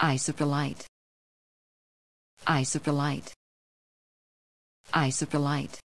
Eyes of the light. Eyes of the light. Eyes of the light.